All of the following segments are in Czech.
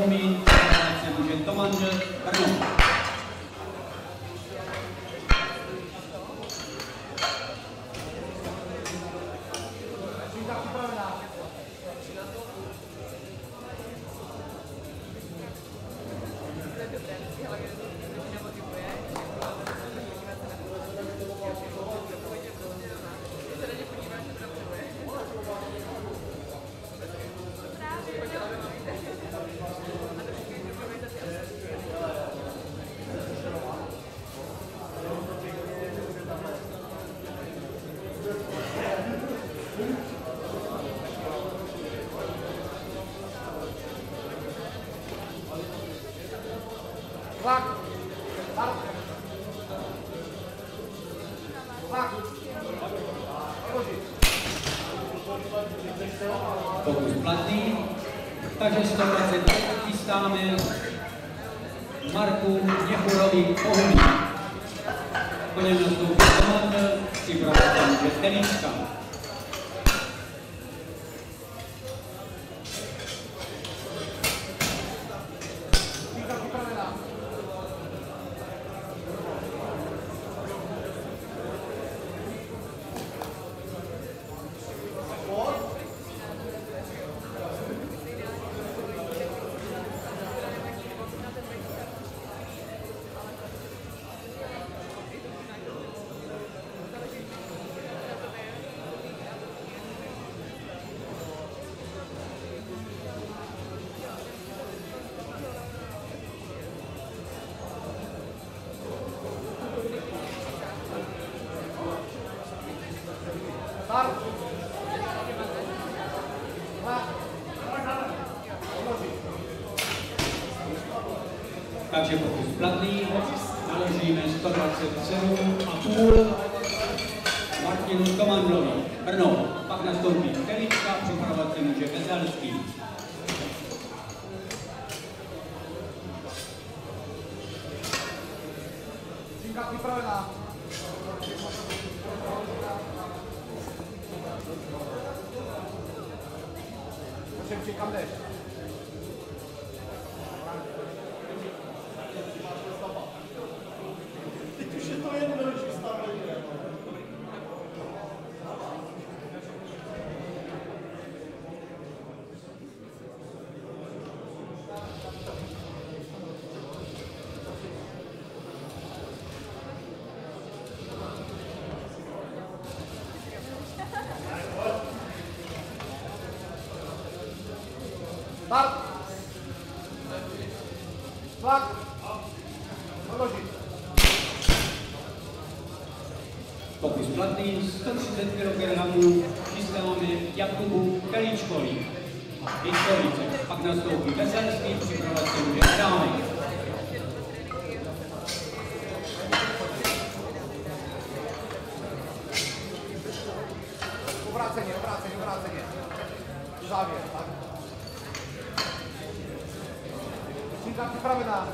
コンビ、ジェットマンジュ、ガルモン。Pokus platný. Takže 120 chystáme Marku Něchurovi Bohumín. Po něm nastoupí připravit se může sempre fica aberto. Pak nastoupí Veselský, připravovat se může Adámek. Obráceně, obráceně, obráceně. Závěr, tak. Činka připravená.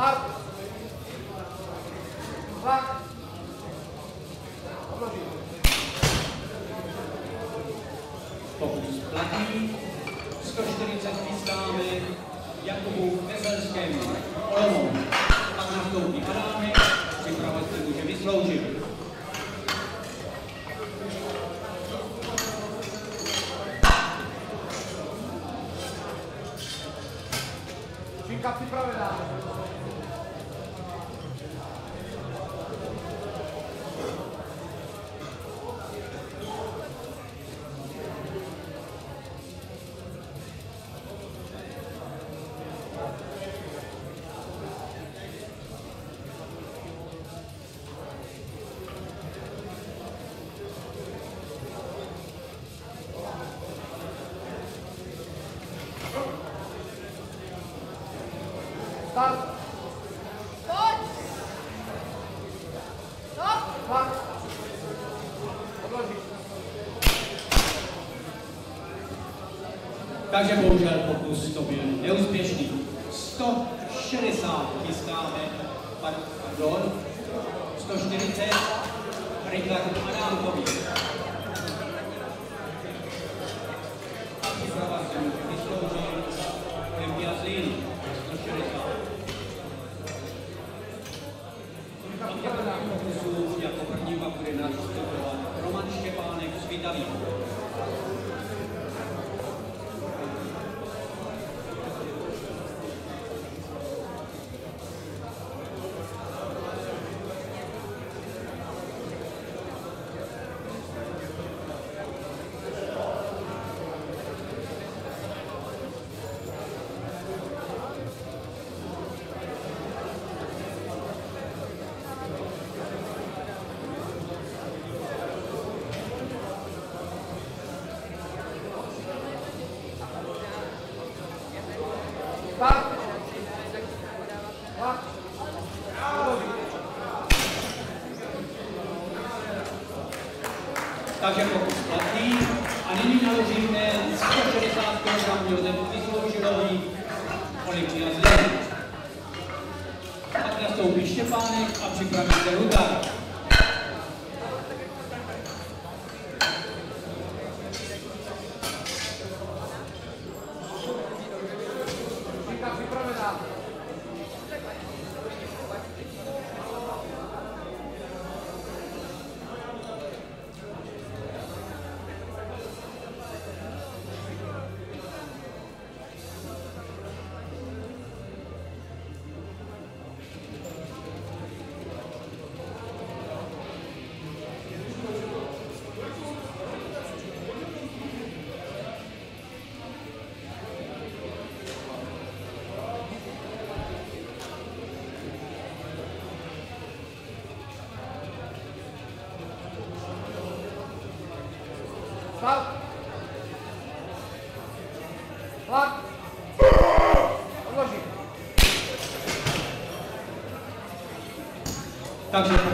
Start. Tlak. Položit. Platný, 140 chystáme Jakubu Veselskému, Olomouc, pak nastoupí Adámek, připravovat se může vysloužit. Verdade é bom, já. nastoupí Štěpánek a připraví se Rudar. 三三二二二二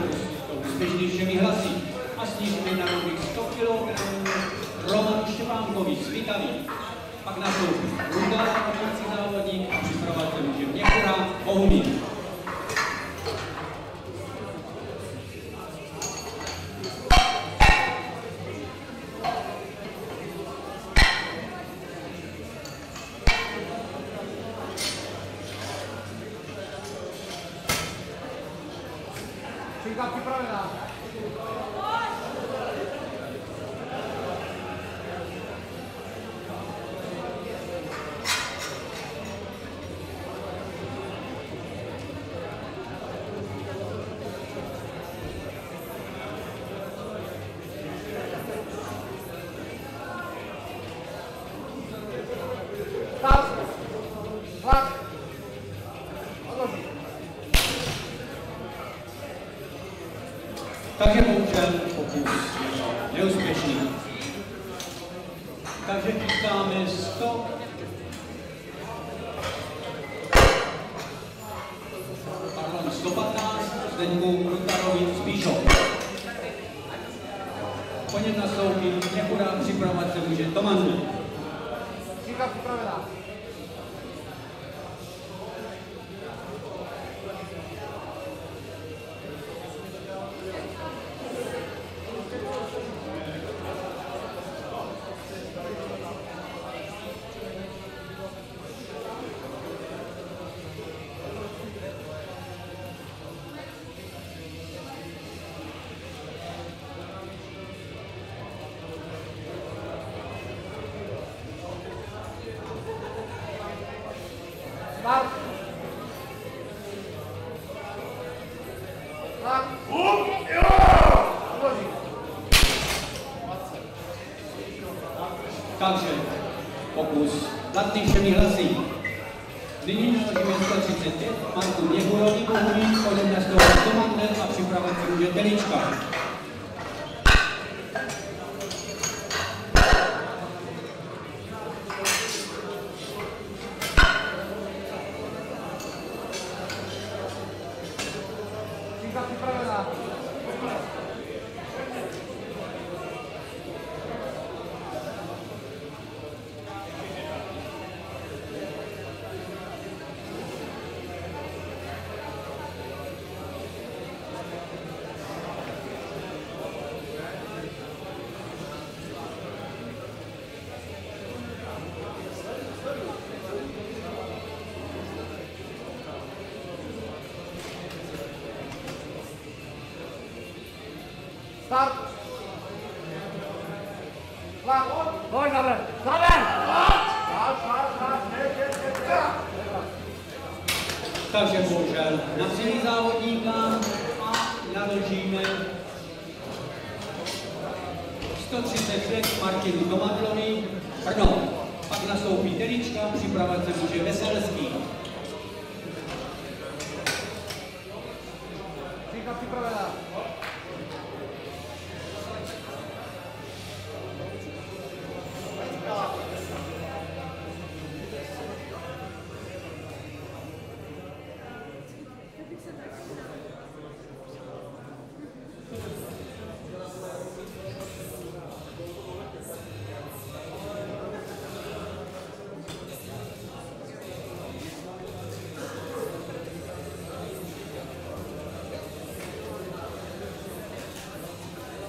Takže pokus, platný všemi hlasy. Nyní naložíme 135, Marku Měhurovi, Bohumí, Kolem Nastoval Tomandel a připravit si může Telička. Start. Tlak. Pojď, Gabriel. Gabriel! Takže bohužel na celý závodníka a naložíme 136 Martin Tomadlony, Brno. Pak nastoupí Telička, připravovat se může Veselský.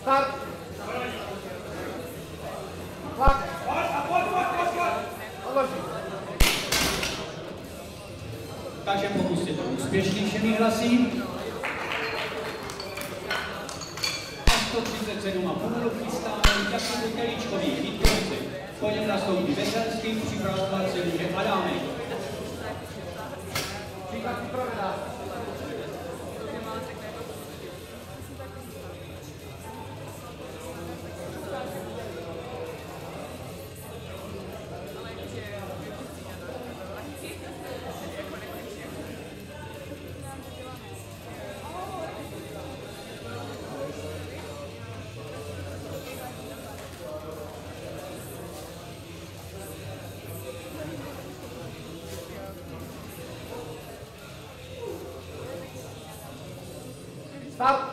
Start. Tlak. Takže pokud jste to úspěšný všemi hlasy, Start.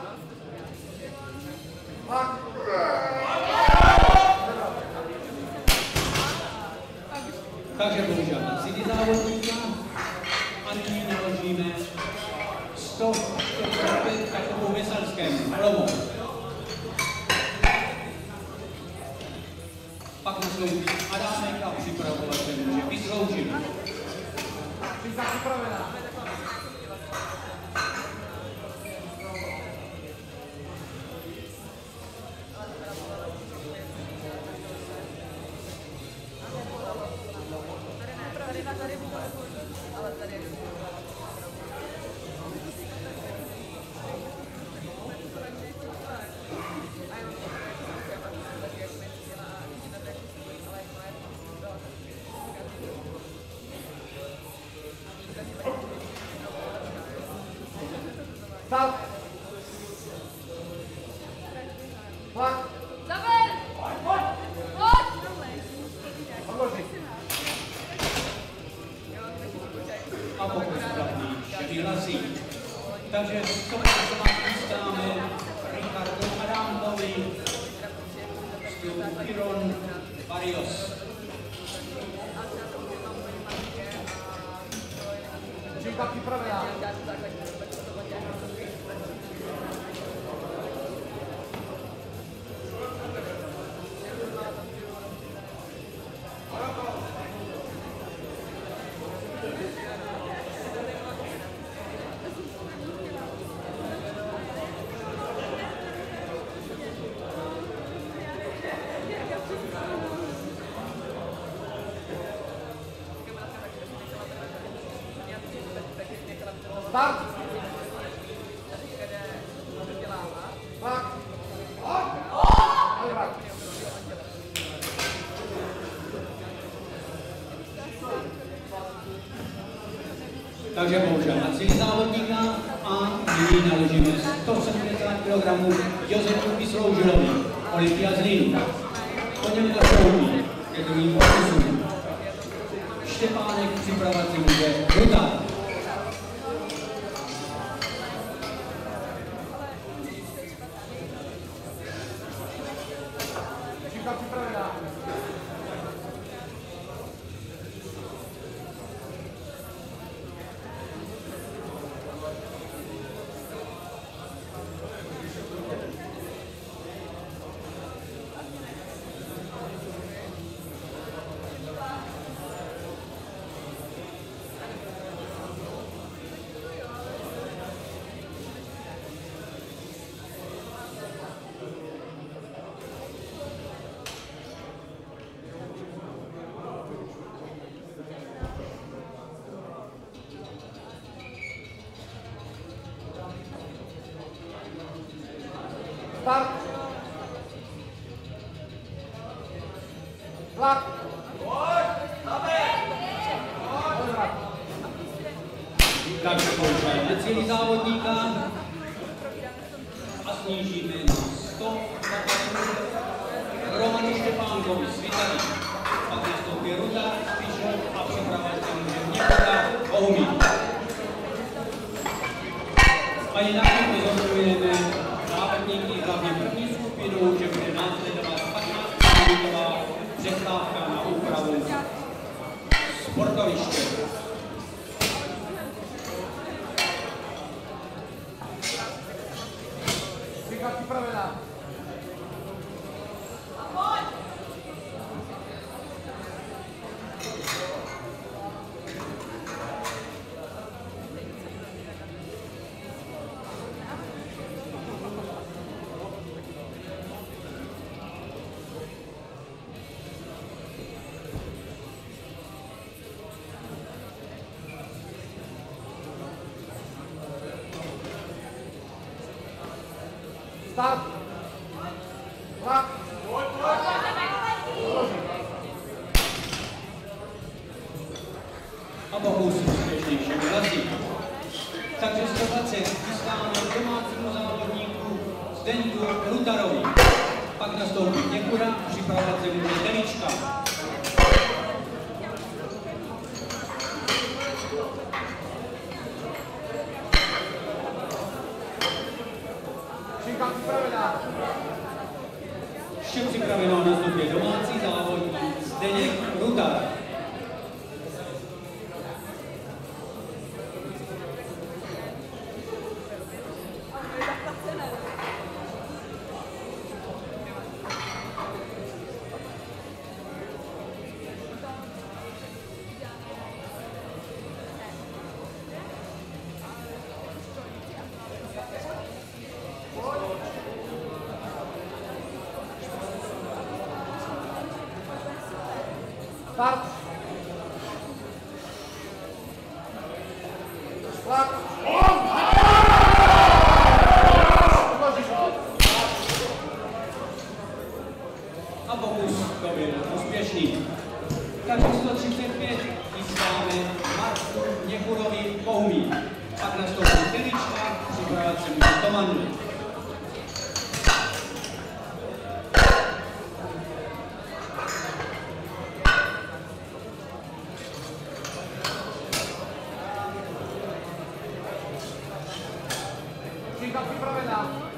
Stu Iron Barrios. Číka připravená. Takže bohužel na cíli závodníka a nyní naložíme 170 kg Josefu Vysloužilovi, Olympia z Línu. Po něm nastoupí ke druhým pokusům. Štěpánek připravovat si může Ruta. Ani na tím pozorujeme závodníky hlavně první skupinu, že bude následovat 15 minutová přestávka na úpravu sportoviště. A pokus úspěšně všem. Takže 120 chystáme domácímu závodníku Zdenku Rutarovi. Pak nastoupí Děkura, připravovat se může Telička. Říká připravená. Vše připraveno na stupě domácí závodník Zdeněk Rutar. Říká připravená. Start.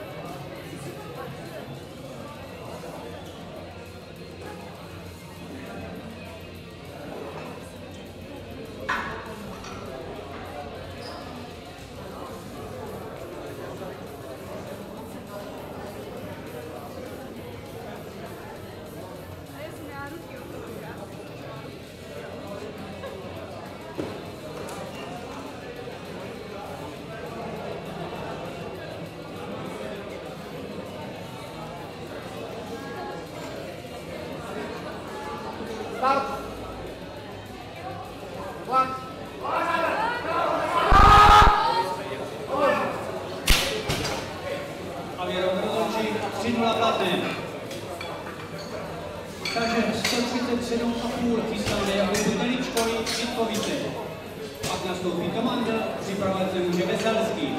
A Věrou rozhodčí 3-0 platné. Takže 137,5 chystáme Jakubu Teličkovi Žitkovice. Pak nastoupí Tomandl, připravovat se může Veselský.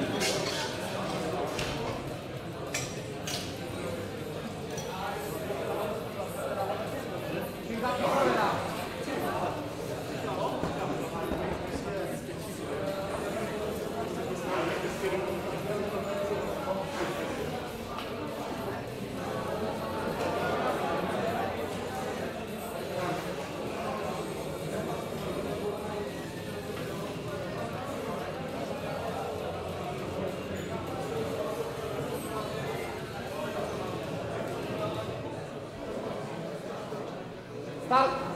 Start.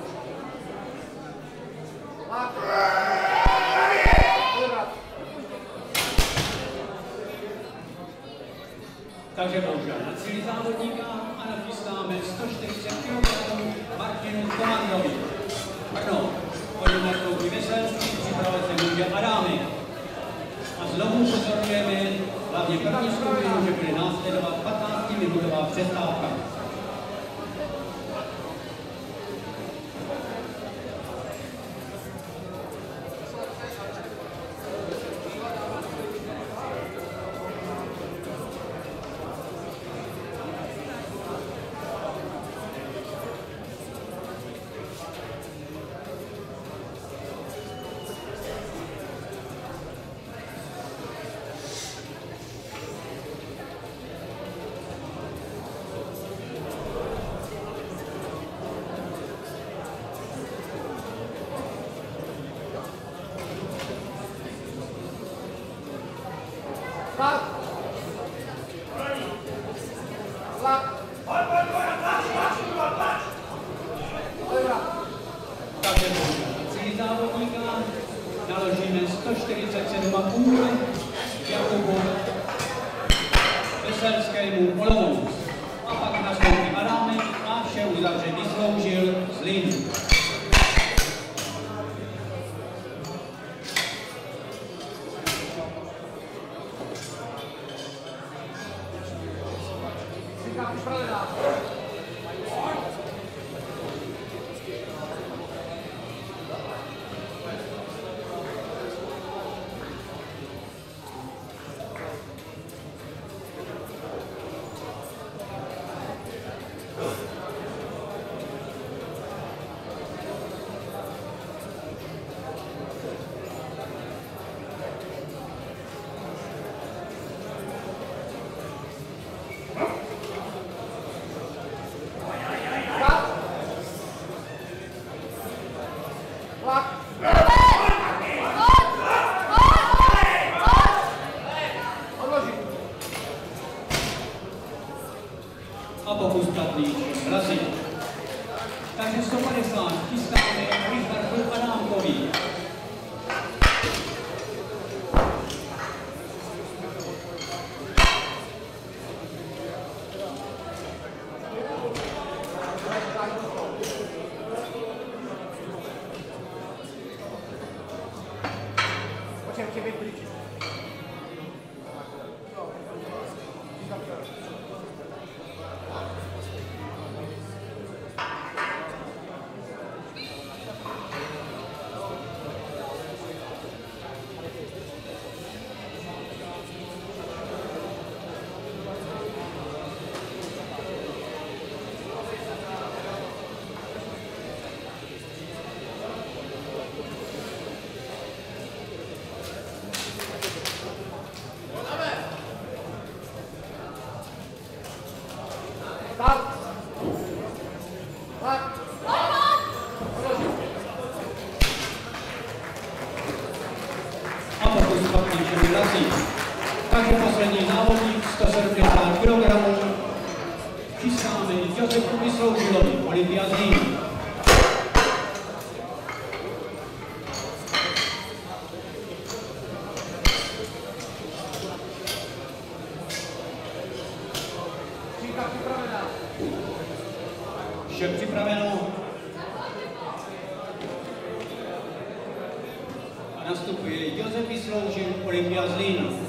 上车了 a pokus padlý Brasil. Takže 150 chystáme Richardu Adámkovi. nastupuje Josef Vysloužil, Olympia Zlín.